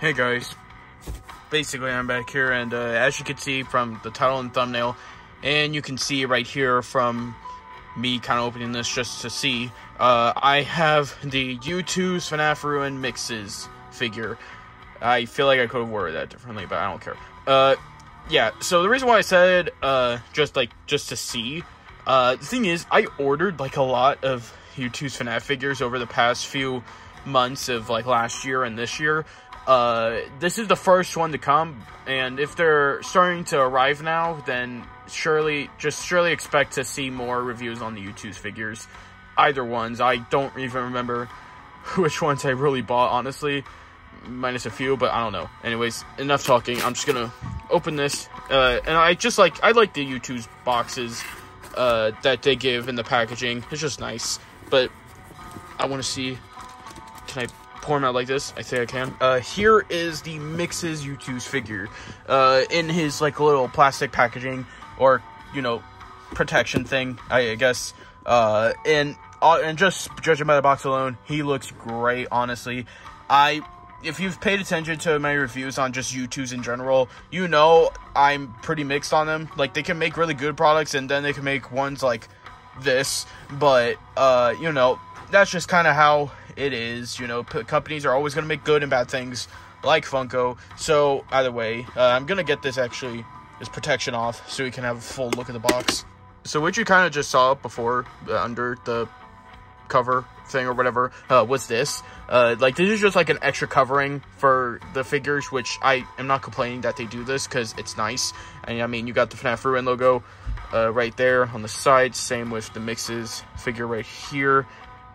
Hey guys, basically I'm back here and uh, as you can see from the title and thumbnail and you can see right here from me kind of opening this just to see uh, I have the Youtooz FNAF Ruin Mixes figure. I feel like I could have worded that differently but I don't care. Uh, yeah, so the reason why I said uh, just like just to see uh, the thing is I ordered like a lot of Youtooz FNAF figures over the past few months of like last year and this year uh, this is the first one to come, and if they're starting to arrive now, then surely, just surely expect to see more reviews on the Youtooz figures. Either ones. I don't even remember which ones I really bought, honestly. Minus a few, but I don't know. Anyways, enough talking. I'm just gonna open this. Uh, and I just like, I like the Youtooz boxes, uh, that they give in the packaging. It's just nice. But, I want to see, can I pour them out like this. I think I can. Uh, here is the Mixes Youtooz figure, uh, in his like little plastic packaging or you know protection thing, I, guess. Uh, and uh, and just judging by the box alone, he looks great. Honestly, I if you've paid attention to my reviews on just Youtooz in general, you know I'm pretty mixed on them. Like they can make really good products and then they can make ones like this, but uh, you know, that's just kind of how it is. You know, p- companies are always going to make good and bad things, like Funko. So either way, uh, I'm gonna get this actually this protection off so we can have a full look at the box. So what you kind of just saw before uh, under the cover thing or whatever uh, was this. Uh, like this is just like an extra covering for the figures, which I am not complaining that they do this because it's nice. And I mean, you got the FNAF Ruin logo uh, right there on the side. Same with the mixes figure right here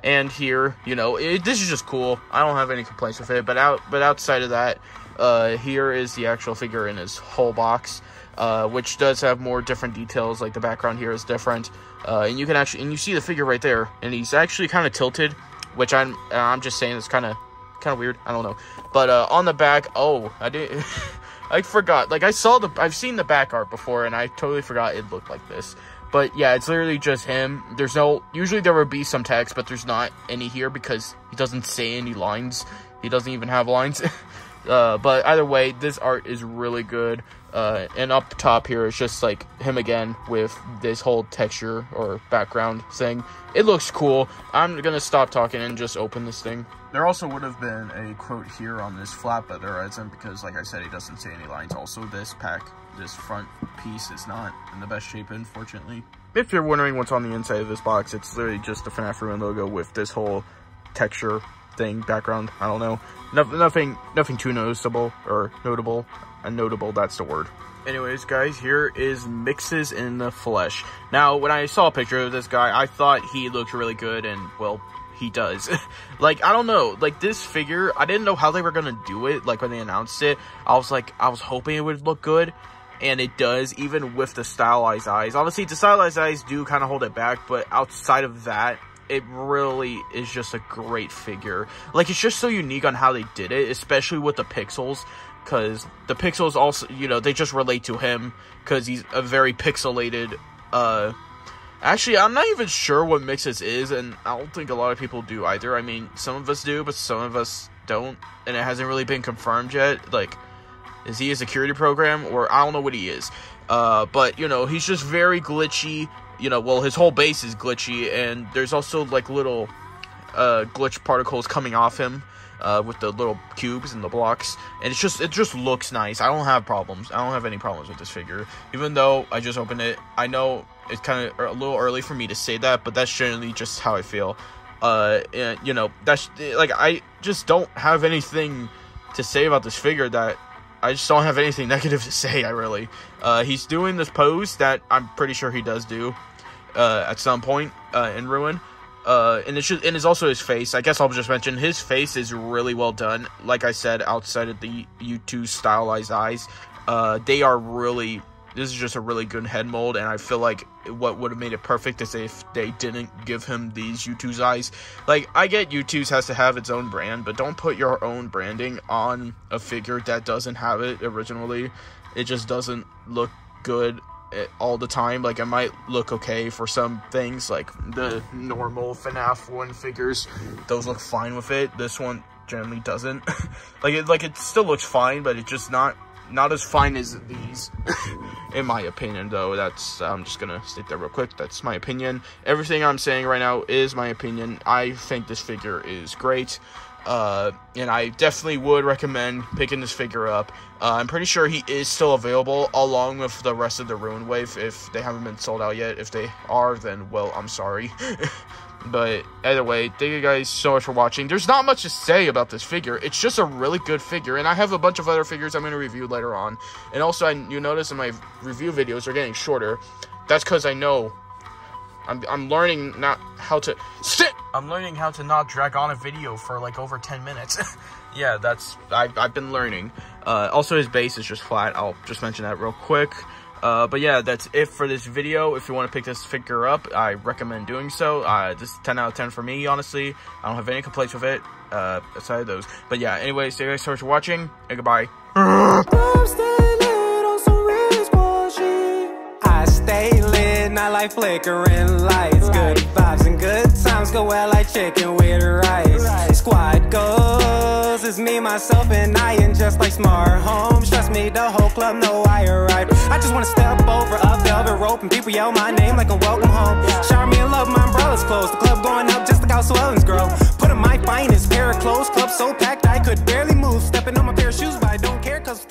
and here. You know, it, this is just cool. I don't have any complaints with it. But out, but outside of that, uh, here is the actual figure in his whole box, uh, which does have more different details. Like the background here is different, uh, and you can actually and you see the figure right there, and he's actually kind of tilted, which I'm I'm just saying it's kind of kind of weird. I don't know, but uh, on the back, oh, I did. I forgot. Like I saw the, I've seen the back art before, and I totally forgot it looked like this. But yeah, it's literally just him. There's no, usually there would be some text, but there's not any here because he doesn't say any lines. He doesn't even have lines. uh, but either way, this art is really good. Uh, and up top here is just like him again with this whole texture or background thing. It looks cool. I'm gonna stop talking and just open this thing. There also would have been a quote here on this flap, but there isn't because, like I said, he doesn't say any lines. Also, this pack this front piece is not in the best shape, unfortunately. If you're wondering what's on the inside of this box, it's literally just the FNAF Ruin logo with this whole texture thing, background, I don't know. No, nothing, nothing too noticeable or notable. And notable, that's the word. Anyways, guys, here is Mixes in the Flesh. Now, when I saw a picture of this guy, I thought he looked really good, and, well, he does. like, I don't know, like, this figure, I didn't know how they were gonna do it, like, when they announced it. I was like, I was hoping it would look good, and it does, even with the stylized eyes. Obviously, the stylized eyes do kind of hold it back, but outside of that, it really is just a great figure. Like, it's just so unique on how they did it, especially with the pixels, because the pixels also, you know, they just relate to him, because he's a very pixelated, uh, Actually, I'm not even sure what Mixes is, and I don't think a lot of people do either. I mean, some of us do, but some of us don't, and it hasn't really been confirmed yet. Like, is he a security program or I don't know what he is. Uh, but you know, he's just very glitchy. You know, well, his whole base is glitchy, and there's also like little uh, glitch particles coming off him uh, with the little cubes and the blocks, and it's just it just looks nice. I don't have problems. I don't have any problems with this figure, even though I just opened it. I know it's kind of a little early for me to say that, but that's generally just how I feel. Uh, and you know, that's like I just don't have anything to say about this figure that I just don't have anything negative to say. I really. Uh, he's doing this pose that I'm pretty sure he does do uh, at some point uh, in Ruin. Uh, and it's just, and it's also his face. I guess I'll just mention his face is really well done. Like I said, outside of the Youtooz stylized eyes, uh, they are really this is just a really good head mold, and I feel like what would have made it perfect is if they didn't give him these Youtooz eyes. Like, I get Youtooz has to have its own brand, but don't put your own branding on a figure that doesn't have it originally. It just doesn't look good all the time. Like, it might look okay for some things, like the normal FNAF 1 figures. Those look fine with it. This one generally doesn't. like it like it still looks fine, but it's just not not as fine as these. in my opinion, though, that's I'm just gonna state that real quick. That's my opinion. Everything I'm saying right now is my opinion. I think this figure is great. Uh, and I definitely would recommend picking this figure up. Uh, I'm pretty sure he is still available along with the rest of the Ruin Wave if they haven't been sold out yet. If they are, then, well, I'm sorry. but either way, thank you guys so much for watching. There's not much to say about this figure. It's just a really good figure, and I have a bunch of other figures I'm going to review later on. And also, I, you notice in my review videos are getting shorter. That's because I know I'm, I'm learning not how to sit. I'm learning how to not drag on a video for like over 10 minutes. yeah, that's, I, I've been learning. Uh, also, his base is just flat. I'll just mention that real quick. Uh, but yeah, that's it for this video. If you want to pick this figure up, I recommend doing so. Uh, this is 10 out of 10 for me, honestly. I don't have any complaints with it, uh, aside those. But yeah, anyways, thank you guys so much for watching, and goodbye. not like flickering lights. Good go well like chicken with rice. Squad goes, it's me, myself, and I, and just like smart homes. Trust me, the whole club know I arrived. I just wanna step over a velvet rope and people yell my name like a welcome home. Shower me in love, my umbrella's closed. The club going up just like how swellings grow. Put on my finest pair of clothes, club so packed I could barely move. Stepping on my pair of shoes, but I don't care cause